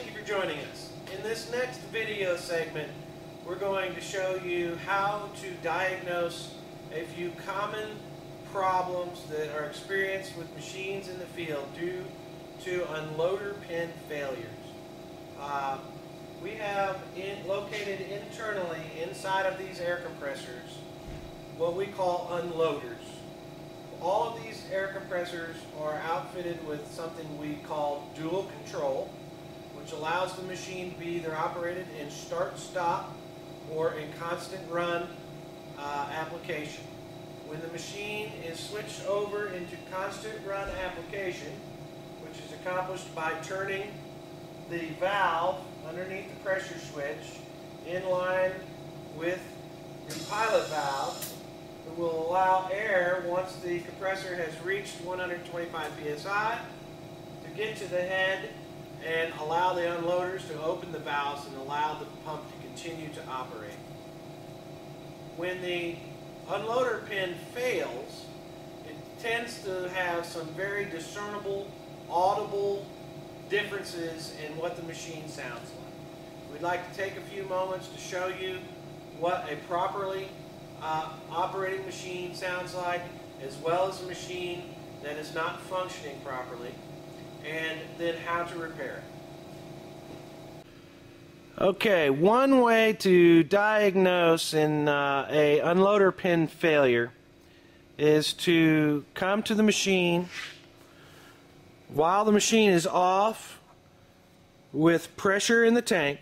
Thank you for joining us. In this next video segment, we're going to show you how to diagnose a few common problems that are experienced with machines in the field due to unloader pin failures. Uh, we have in, located internally inside of these air compressors what we call unloaders. All of these air compressors are outfitted with something we call dual control, which allows the machine to be either operated in start-stop or in constant run uh, application. When the machine is switched over into constant run application, which is accomplished by turning the valve underneath the pressure switch in line with the pilot valve, it will allow air once the compressor has reached 125 psi to get to the head and allow the unloaders to open the valves and allow the pump to continue to operate. When the unloader pin fails, it tends to have some very discernible, audible differences in what the machine sounds like. We'd like to take a few moments to show you what a properly uh, operating machine sounds like, as well as a machine that is not functioning properly, and then how to repair it. Okay, one way to diagnose in uh, a unloader pin failure is to come to the machine while the machine is off with pressure in the tank.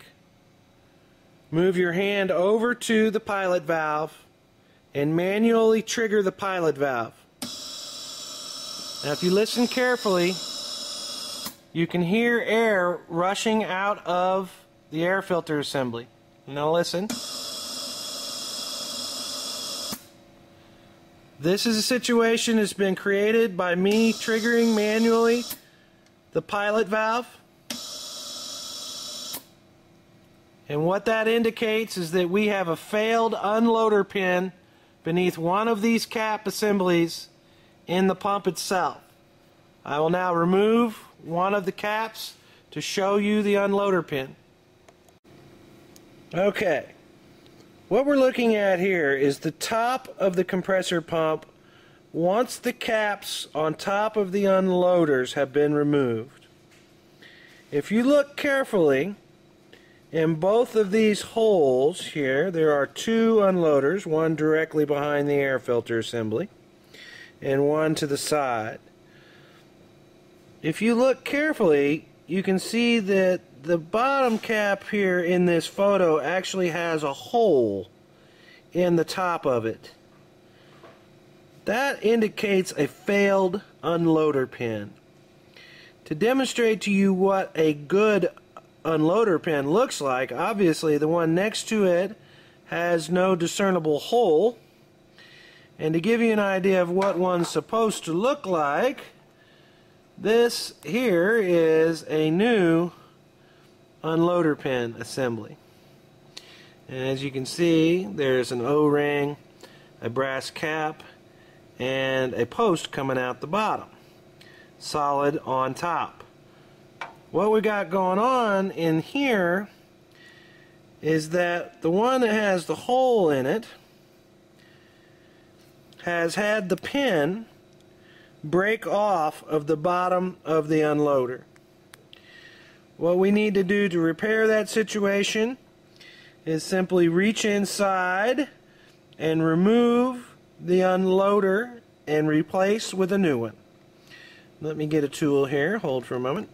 Move your hand over to the pilot valve and manually trigger the pilot valve. Now if you listen carefully, you can hear air rushing out of the air filter assembly. Now listen. This is a situation that's been created by me triggering manually the pilot valve. And what that indicates is that we have a failed unloader pin beneath one of these cap assemblies in the pump itself. I will now remove one of the caps to show you the unloader pin. Okay, what we're looking at here is the top of the compressor pump once the caps on top of the unloaders have been removed. If you look carefully, in both of these holes here, there are two unloaders, one directly behind the air filter assembly and one to the side. If you look carefully, you can see that the bottom cap here in this photo actually has a hole in the top of it. That indicates a failed unloader pin. To demonstrate to you what a good unloader pin looks like, obviously the one next to it has no discernible hole. And to give you an idea of what one's supposed to look like, this here is a new unloader pin assembly. And as you can see, there's an O-ring, a brass cap, and a post coming out the bottom. Solid on top. What we got going on in here is that the one that has the hole in it has had the pin break off of the bottom of the unloader. What we need to do to repair that situation is simply reach inside and remove the unloader and replace with a new one. Let me get a tool here. Hold for a moment.